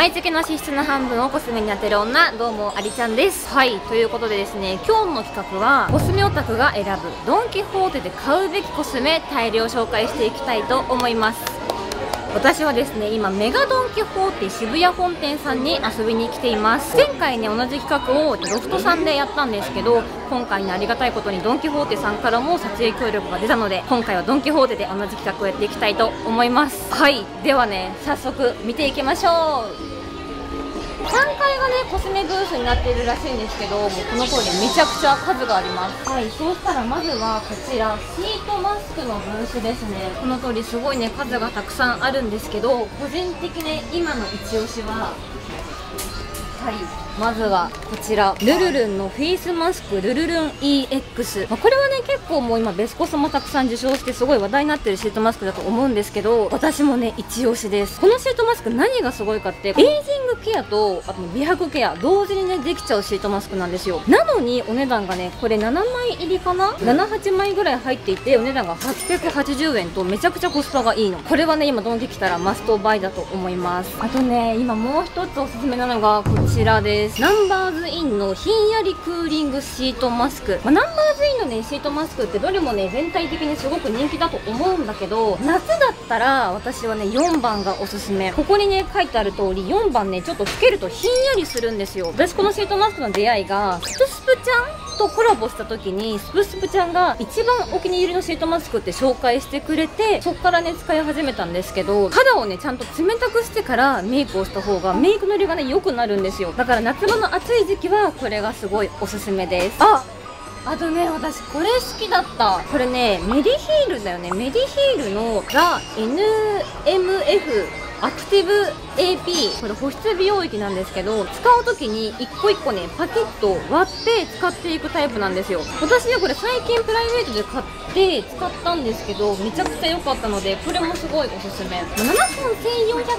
毎月の支出の半分をコスメに当てる女どうもありちゃんです。はいということでですね今日の企画はコスメオタクが選ぶドン・キホーテで買うべきコスメ大量紹介していきたいと思います。私はですね今メガドン・キホーテ渋谷本店さんに遊びに来ています。前回ね同じ企画をロフトさんでやったんですけど今回ねありがたいことにドン・キホーテさんからも撮影協力が出たので今回はドン・キホーテで同じ企画をやっていきたいと思います。はい。ではね早速見ていきましょう3階がねコスメブースになっているらしいんですけどもうこの通りめちゃくちゃ数があります。はいそうしたらまずはこちらシートマスクのブースですね。この通りすごいね数がたくさんあるんですけど個人的に今の一押しははいまずはこちらルルルンのフェイスマスクルルルン EX、まあ、これはね結構もう今ベスコスもたくさん受賞してすごい話題になってるシートマスクだと思うんですけど私もね一押しです。このシートマスク何がすごいかってエイジングケアとあと美白ケア同時にねできちゃうシートマスクなんですよ。なのにお値段がねこれ7枚入りかな？78枚ぐらい入っていてお値段が880円とめちゃくちゃコスパがいいの。これはね今ドンキ来たらマストバイだと思います。あとね今もう一つおすすめなのがこちらです。です。ナンバーズインのひんやりクーリングシートマスク、まあ、ナンバーズインのねシートマスクってどれもね全体的にすごく人気だと思うんだけど夏だったら私はね4番がおすすめ。ここにね書いてある通り4番ねちょっとつけるとひんやりするんですよ。私このシートマスクの出会いがスプスプちゃんとコラボした時にスプスプちゃんが一番お気に入りのシートマスクって紹介してくれてそっからね使い始めたんですけど肌をねちゃんと冷たくしてからメイクをした方がメイクのりがね良くなるんですよ。だから夏場の暑い時期はこれがすごいおすすめです。ああとね私これ好きだった。これねメディヒールだよね。メディヒールのザ NMF アクティブ AP これ保湿美容液なんですけど使う時に一個一個ねパキッと割って使っていくタイプなんですよ。私ねこれ最近プライベートで買って使ったんですけどめちゃくちゃ良かったのでこれもすごいおすすめ。7本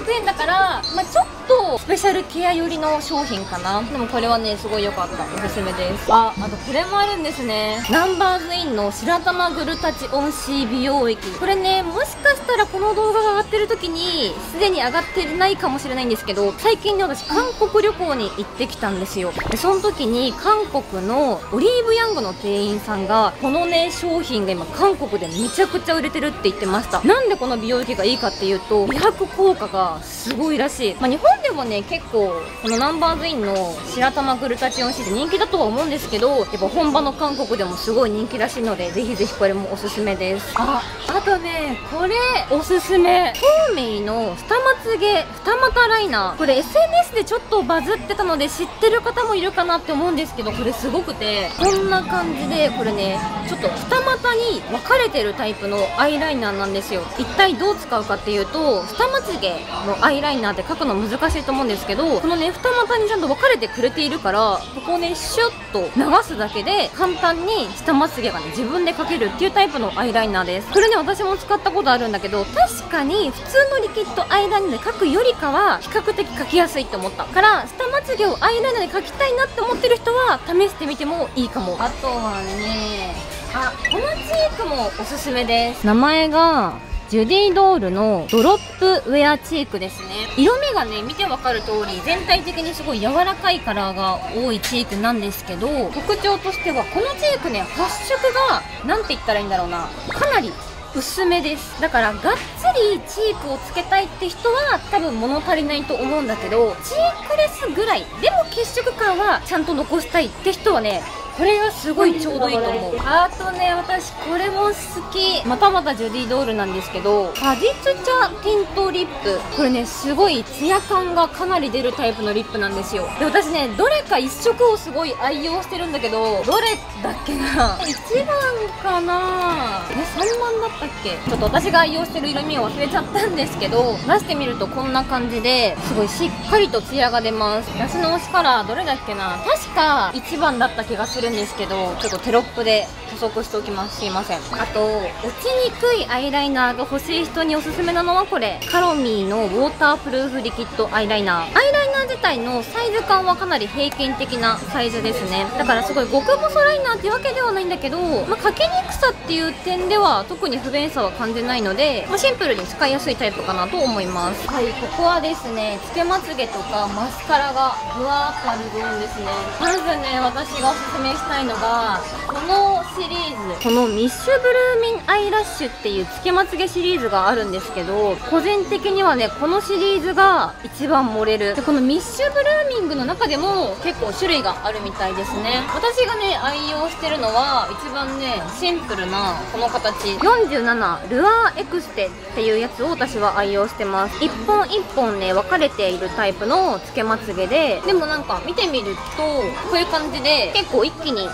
1400円だから、まあ、ちょっとスペシャルケア寄りの商品かな。でもこれはねすごい良かった。おすすめです。ああとこれもあるんですね。ナンバーズインの白玉グルタチオンシー美容液。これねもしかしたらこの動画が上がってる時にすでに上がってないかもしれないんですけど最近ね私韓国旅行に行ってきたんですよ。でその時に韓国のオリーブヤングの店員さんがこのね商品が今韓国でめちゃくちゃ売れてるって言ってました。なんでこの美容液がいいかっていうと美白効果がすごいらしい、まあ、日本でもね結構このナンバーズインの白玉グルタチオン C って人気だとは思うんですけどやっぱ本場の韓国でもすごい人気らしいのでぜひぜひこれもおすすめです。ああとねこれおすすめ。透明の二まつげ二股ライナー。これ SNS でちょっとバズってたので知ってる方もいるかなって思うんですけどこれすごくてこんな感じでこれねちょっと二股に分かれてるタイプのアイライナーなんですよ。一体どう使うかっていうと二まつげのアイライナーって書くの難しいと思うんですけどこのね二股にちゃんと分かれてくれているからここをねシュッと流すだけで簡単に下まつげがね自分で描けるっていうタイプのアイライナーです。これね私も使ったことあるんだけど確かに普通のリキッドアイライナーで描くよりかは比較的描きやすいって思ったから下まつげをアイライナーで描きたいなって思ってる人は試してみてもいいかも。あとはねあこのチークもおすすめです。名前がジュディドールのドロップウェアチークですね。色味がね見てわかる通り全体的にすごい柔らかいカラーが多いチークなんですけど特徴としてはこのチークね発色が何て言ったらいいんだろうな。かなり薄めです。だからがっつりチークをつけたいって人は多分物足りないと思うんだけどチークレスぐらい。でも血色感はちゃんと残したいって人はねこれがすごいちょうどいいと思う。あとね私これも好き。またまたジュディドールなんですけど果実茶ティントリップ。これねすごいツヤ感がかなり出るタイプのリップなんですよ。で私ねどれか一色をすごい愛用してるんだけどどれだっけな。1番かな。ね3番だったっけ？ちょっと私が愛用してる色味を忘れちゃったんですけど出してみるとこんな感じですごいしっかりとツヤが出ます。私の推しカラーどれだっけな？確か1番だった気がする。るんですけどちょっとテロップで補足しておきます。すいません。あと落ちにくいアイライナーが欲しい人におすすめなのはこれ。カロミーのウォータープルーフリキッドアイライナー。アイライナナー自体のサイズ感はかなり平均的なサイズですね。だからすごい極細ライナーっていうわけではないんだけど、まあ、かけにくさっていう点では特に不便さは感じないので、まあ、シンプルに使いやすいタイプかなと思います。はいここはですねつけまつげとかマスカラがぶわーっとあるゾーンですね。まずね私がおすすめしたいのがこのシリーズこのミッシュブルーミンアイラッシュっていうつけまつげシリーズがあるんですけど個人的にはねこのシリーズが一番盛れる。でこのミッシュブルーミンの中でも結構種類があるみたいですね。私がね愛用してるのは一番ねシンプルなこの形。47ルアーエクステっていうやつを私は愛用してます。1本1本ね分かれているタイプのつけまつげで。でもなんか見てみるとこういう感じで結構1器に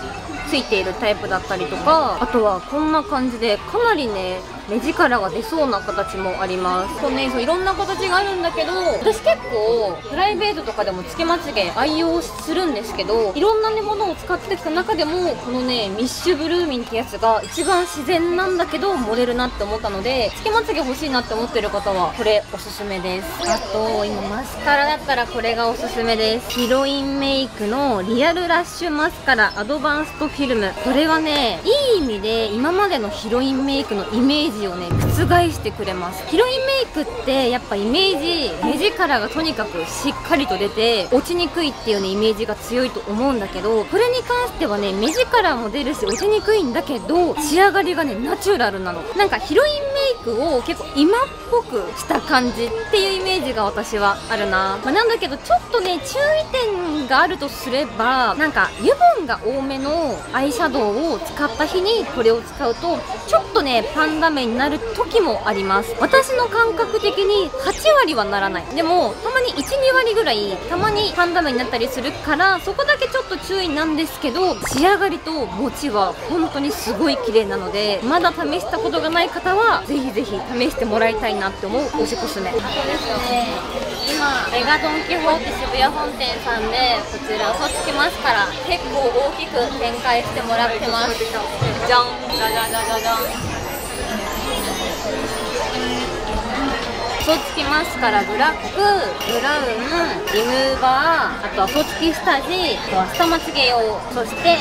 ついているタイプだったりとかあとはこんな感じでかなりね目力が出そうな形もあります。そうねそういろんな形があるんだけど私結構プライベートとかでもつけまつげ愛用するんですけどいろんなねものを使ってきた中でもこのねミッシュブルーミンってやつが一番自然なんだけど盛れるなって思ったのでつけまつげ欲しいなって思ってる方はこれおすすめです。あと今マスカラだったらこれがおすすめです。ヒロインメイクのリアルラッシュマスカラアドバンストフィルム。これはねいい意味で今までのヒロインメイクのイメージジをね覆してくれます。ヒロインメイクってやっぱイメージ目力がとにかくしっかりと出て落ちにくいっていうねイメージが強いと思うんだけどこれに関してはね目力も出るし落ちにくいんだけど仕上がりがねナチュラルなの。なんかヒロインメイクを結構今っぽくした感じっていうイメージが私はあるな、まあ、なんだけどちょっとね注意点があるとすればなんか油分が多めのアイシャドウを使った日にこれを使うとちょっとねパンダ目になる時もあります。私の感覚的に8割はならない。でもたまに12割ぐらいたまにパンダ目になったりするからそこだけちょっと注意なんですけど仕上がりと持ちは本当にすごい綺麗なのでまだ試したことがない方はぜひぜひ試してもらいたいなって思うおしコスメあとですね。今メガドン・キホーテ渋谷本店さんでこちら嘘つきますから結構大きく展開してもらってます。じゃんじゃじゃじゃじゃじゃん嘘つきマスカラブラックブラウンリムーバーあとは嘘つき下地あとは下まつげ用そして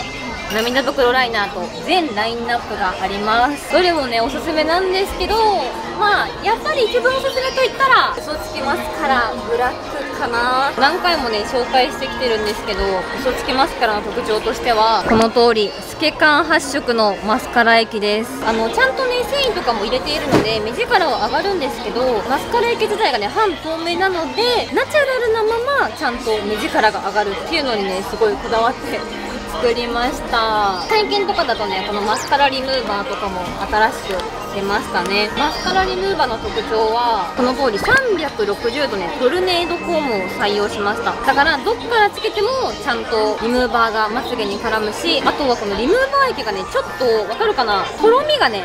涙袋ライナーと全ラインナップがあります。どれもねおすすめなんですけどまあやっぱり一番おすすめといったら嘘つきマスカラブラックかな。何回もね紹介してきてるんですけど嘘つきマスカラの特徴としてはこの通り透け感発色のマスカラ液です。あのちゃんとね繊維とかも入れているので目力は上がるんですけどマスカラ液自体がね半透明なのでナチュラルなままちゃんと目力が上がるっていうのにねすごいこだわって作りました。最近とかだとねこのマスカラリムーバーとかも新しく出ましたね。マスカラリムーバーの特徴はこの通り360度ねトルネードコームを採用しました。だからどっからつけてもちゃんとリムーバーがまつげに絡むしあとはこのリムーバー液がねちょっとわかるかな？とろみがね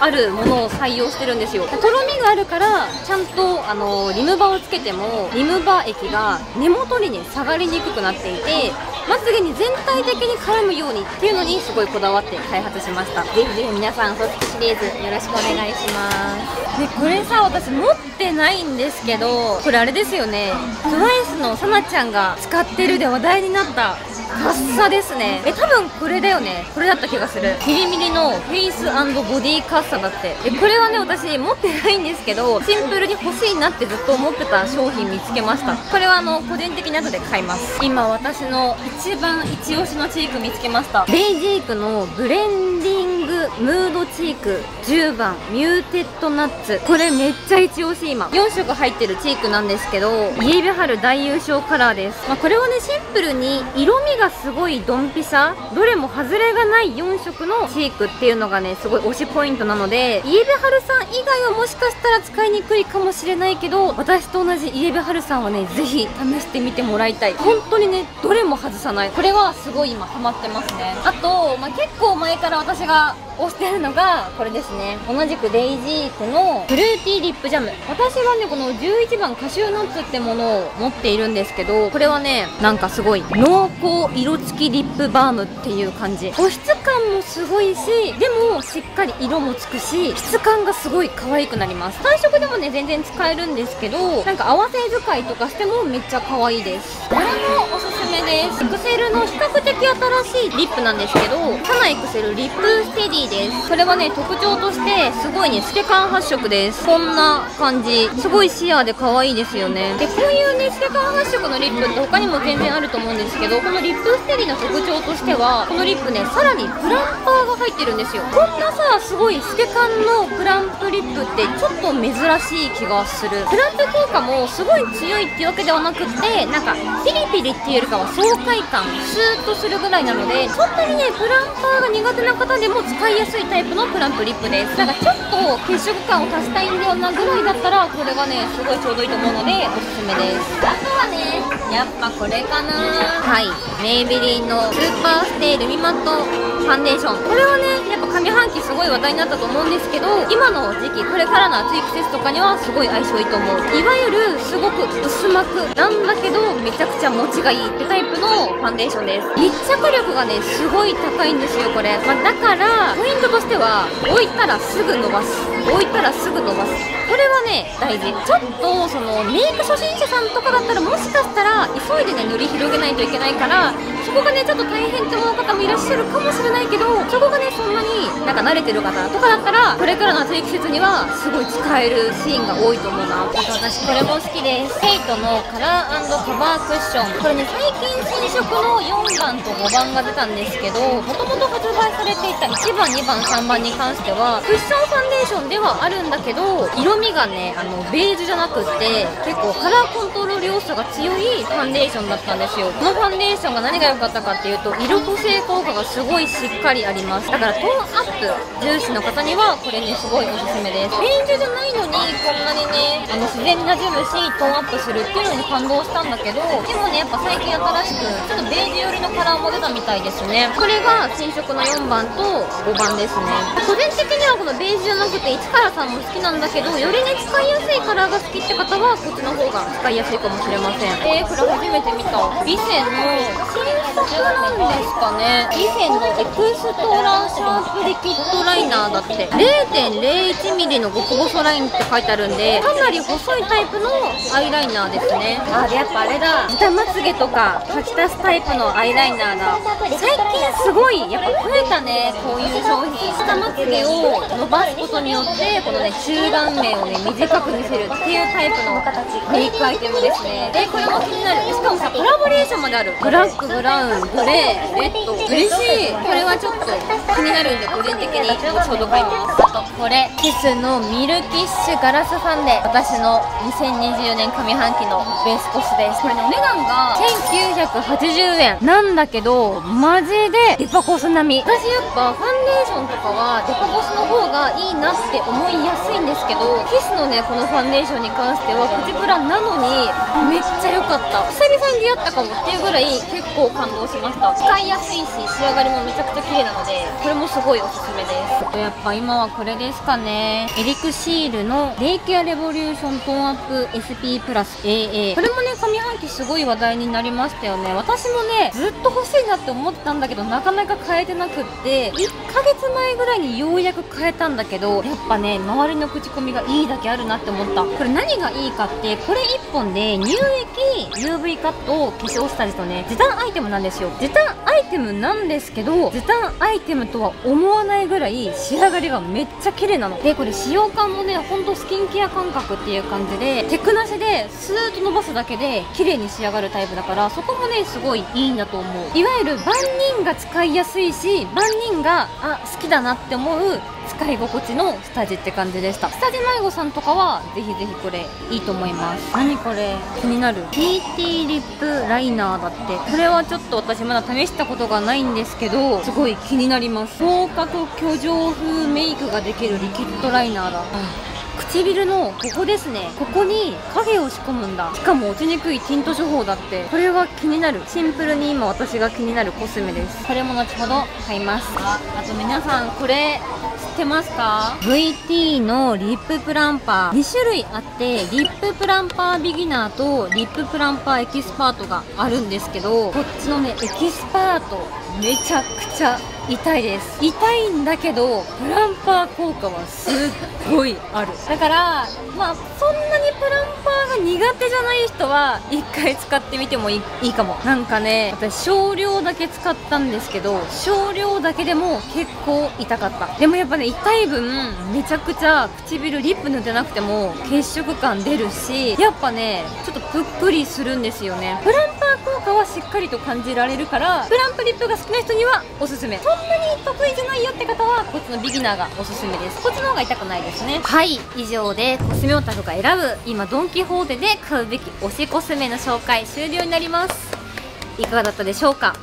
あるものを採用してるんですよ。とろみがあるからちゃんとあのリムバをつけてもリムバ液が根元にね下がりにくくなっていてまつげに全体的に絡むようにっていうのにすごいこだわって開発しました。ぜひぜひ皆さんシリーズよろしくお願いします。でこれさ私持ってないんですけどこれあれですよね。TWICE のさなちゃんが使ってるで話題になったカッサですね。え多分これだよね。これだった気がする。ミリミリのフェイスボディカッサだって。えこれはね私持ってないんですけどシンプルに欲しいなってずっと思ってた商品見つけました。これはあの個人的な後で買います。今私の一番一押しのチーク見つけました。デイジークのブレンディングムードチーク10番ミューテッドナッツ。これめっちゃ一押し今。4色入ってるチークなんですけどイエベ春大優勝カラーです、まあ、これはねシンプルに色味がすごいドンピシャ。どれも外れがない4色のチークっていうのがねすごい推しポイントなのでイエベ春さん以外はもしかしたら使いにくいかもしれないけど私と同じイエベ春さんはねぜひ試してみてもらいたい。本当にねどれも外さない。これはすごい今ハマってますね。あと、まあ、結構前から私がが推してるのがこれですね。同じくデイジークのフルーティーリップジャム。私はねこの11番カシューナッツってものを持っているんですけどこれはねなんかすごい濃厚色付きリップバームっていう感じ。保湿感もすごいしでもしっかり色もつくし質感がすごい可愛くなります。単色でもね全然使えるんですけどなんか合わせ使いとかしてもめっちゃ可愛いです。これもおすすめです。エクセルの比較的新しいリップなんですけどサナエクセルリップステディです。これはね特徴としてすごいね透け感発色です。こんな感じ。すごいシアーで可愛いですよね。でこういうね透け感発色のリップって他にも全然あると思うんですけどこのリップステディの特徴としてはこのリップねさらにプランパーが入ってるんですよ。こんなさすごい透け感のプランプリップってちょっと珍しい気がする。プランプ効果もすごい強いっていうわけではなくってなんかピリピリっていうよりかは爽快感スーッとするぐらいなのでそんなにねプランパーが苦手な方でも使いやすいタイプのプランプリップです。なんかちょっと血色感を足したいんだよなぐらいだったらこれがねすごいちょうどいいと思うのでおすすめです。あとはねやっぱこれかな。はい。メイベリンのスーパーステイルミマットファンデーション。これはねやっぱ上半期すごい話題になったと思うんですけど今の時期これからの暑い季節とかにはすごい相性いいと思う。いわゆるすごく薄膜なんだけどめちゃくちゃ持ちがいいってタイプのファンデーションです。密着力がねすごい高いんですよこれ、まあ、だからポイントとしては置いたらすぐ伸ばす。置いたらすぐ伸ばす。これはね大事。ちょっとそのメイク初心者さんとかだったらもしかしたら急いでね塗り広げないといけないからそこがねちょっと大変って思う方もいらっしゃるかもしれない。けどそこがねそんなになんか慣れてる方とかだったらこれからの暑い季節にはすごい使えるシーンが多いと思うな。あと私これも好きです。ケイトのカラーカバークッションこれね最近新色の4番と5番が出たんですけどもともと発売されていた1番2番3番に関してはクッションファンデーションではあるんだけど色味がねあのベージュじゃなくって結構カラーコントロール要素が強いファンデーションだったんですよ。このファンデーションが何が良かったかっていうと色補正効果がすごいししっかりあります。だからトーンアップ重視の方にはこれねすごいおすすめです。ベージュじゃないのにこんなにねあの自然に馴染むしトーンアップするっていうのに感動したんだけどでもねやっぱ最近新しくちょっとベージュ寄りのカラーも出たみたいですね。これが新色の4番と5番ですね。個人的にはこのベージュじゃなくて1から3も好きなんだけどよりね使いやすいカラーが好きって方はこっちの方が使いやすいかもしれません。えー、これ初めて見た。ビセの新作なんですかね。ビセのエクストラシャープリキッドライナーだって。0.01mm の極細ラインって書いてあるんでかなり細いタイプのアイライナーですね。あでやっぱあれだ。下まつげとか描き足すタイプのアイライナーだ。最近すごいやっぱ増えたねこういう商品下まつげを伸ばすことによってこのね中断面をね短く見せるっていうタイプのメイクアイテムですね。でこれも気になる。しかもさコラボレーションまである。ブラックブラウングレーレッド。嬉しい。これはちょっと気になるんで個人的に後ほど買いますあと。これキスのミルキッシュガラスファンデ私の2024年上半期のベストスですこれねお値段が1980円なんだけどマジでデパコス並み私やっぱファンデーションとかはデパコスの方がいいなって思いやすいんですけどキスのねこのファンデーションに関してはプチプラなのにめっちゃ良かった。久々に出会ったかもっていうぐらい結構感動しました。使いやすいし仕上がりもめちゃくちゃ綺麗なのでこれもすごいおすすめです。やっぱ今はこれですかね。エリクシールのデイケアレボリューショントーンアップ SP プラス AA これもね上半期すごい話題になりましたよね。私もねずっと欲しいなって思ってたんだけどなかなか買えてなくって1ヶ月前ぐらいにようやく買えたんだけどやっぱね周りの口コミがいいだけあるなって思った。これ何がいいかってこれ1本で乳液 UV カットを化粧下地とね時短アイテムなんですよ。時短アイテムなんですけど時短アイテムとは思わないぐらい仕上がりがめっちゃ綺麗なの。でこれ使用感もねほんとスキンケア感覚っていう感じでテクなしでスーッと伸ばすだけで綺麗に仕上がるタイプだからそこもねすごいいいんだと思う。いわゆる万人が使いやすいし万人があ好きだなって思う使い心地の下地って感じでした。下地迷子さんとかはぜひぜひこれいいと思います。何これ気になる？PT リップライナーだって。これはちょっと私まだ試したことがないんですけどすごい気になります。広角居上風メイクができるリキッドライナーだ、うん唇のここですね。ここに影を仕込むんだ。しかも落ちにくいティント処方だって。これは気になる。シンプルに今私が気になるコスメです。これも後ほど買います。ああと皆さんこれ知ってますか？VT のリッププランパー。2種類あってリッププランパービギナーとリッププランパーエキスパートがあるんですけどこっちのねエキスパートめちゃくちゃ痛いです。痛いんだけどプランパー効果はすっごいある。だからまあそんなにプランパーが苦手じゃない人は一回使ってみてもいいかも。なんかね私少量だけ使ったんですけど少量だけでも結構痛かった。でもやっぱね痛い分めちゃくちゃ唇リップ塗ってなくても血色感出るしやっぱねちょっとぷっくりするんですよね。プランパー効果はしっかりと感じられるからプランプリップが好きな人にはおすすめ。そんなに得意じゃないよって方はこっちのビギナーがおすすめです。こっちの方が痛くないですね。はい以上でコスメオタクが選ぶ今ドン・キホーテで買うべき推しコスメの紹介終了になります。いかがだったでしょうか？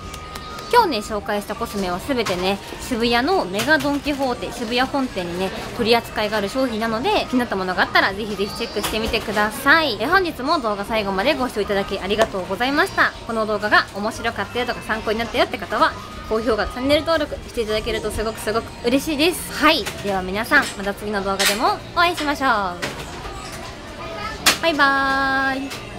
今日ね紹介したコスメは全てね渋谷のメガドン・キホーテ渋谷本店にね取り扱いがある商品なので気になったものがあったらぜひぜひチェックしてみてください。え本日も動画最後までご視聴いただきありがとうございました。この動画が面白かったよとか参考になったよって方は高評価チャンネル登録していただけるとすごくすごく嬉しいです。はい。では皆さんまた次の動画でもお会いしましょう。バイバーイ。